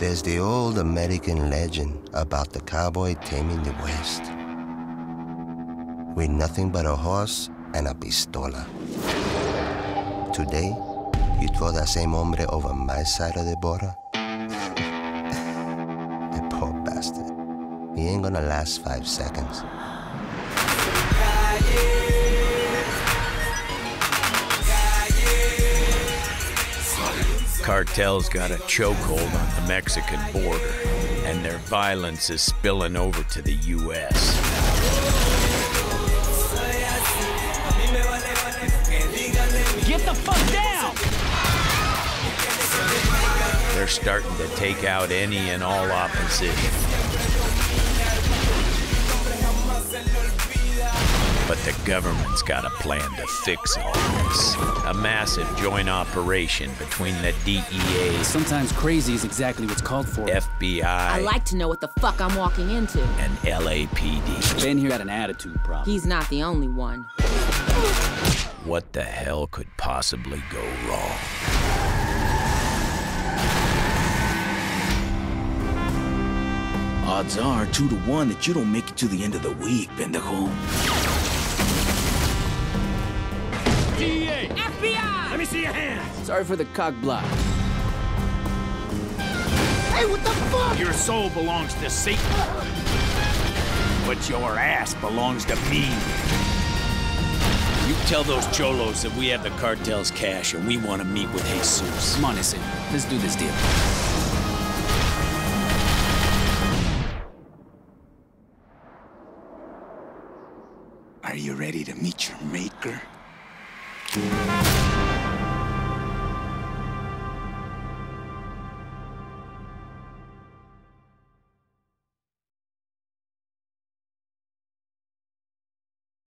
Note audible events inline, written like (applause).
There's the old American legend about the cowboy taming the West. With nothing but a horse and a pistola. Today, you throw that same hombre over my side of the border? (laughs) the poor bastard. He ain't gonna last five seconds. Cartel's got a chokehold on the Mexican border, and their violence is spilling over to the U.S. Get the fuck down! They're starting to take out any and all opposition. But the government's got a plan to fix all this. A massive joint operation between the DEA, Sometimes crazy is exactly what's called for. FBI, I like to know what the fuck I'm walking into. and LAPD. Ben here got an attitude problem. He's not the only one. What the hell could possibly go wrong? Odds are two to one that you don't make it to the end of the week, pendejo. Me see your hands! Sorry for the cock block. Hey, what the fuck? Your soul belongs to Satan. But your ass belongs to me. You tell those cholos that we have the cartel's cash and we want to meet with Jesus. Come on, Issy. Let's do this deal. Are you ready to meet?